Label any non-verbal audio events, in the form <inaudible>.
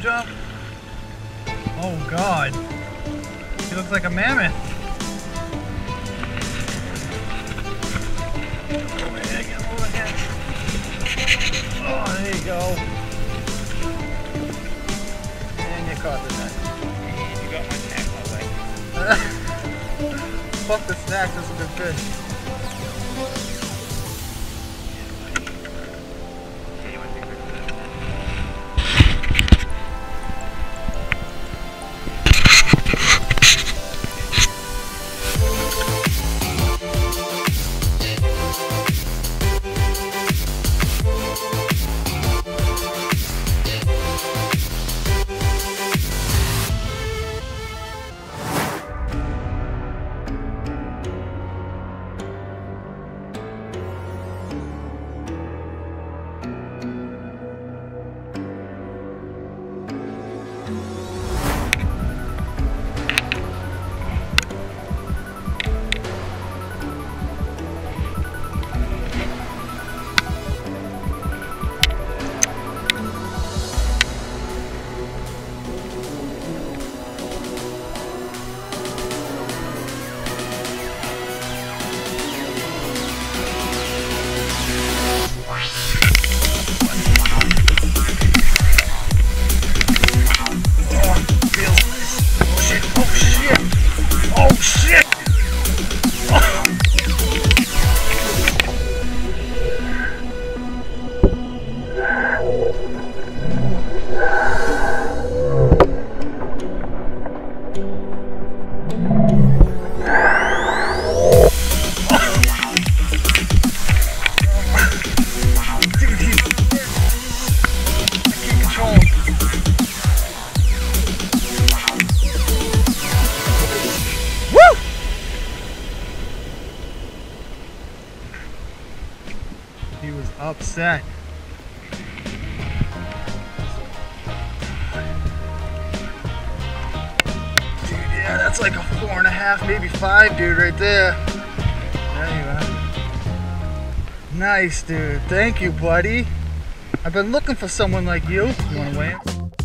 jump. Oh God. He looks like a mammoth. Over here, get over here. Oh, there you go. And you caught the net. And you got my snack my way. <laughs> Fuck the snack, that's a good fish. He was upset. Dude, yeah, that's like a four and a half, maybe five, dude, right there. There you are. Nice, dude. Thank you, buddy. I've been looking for someone like you. You want to weigh in?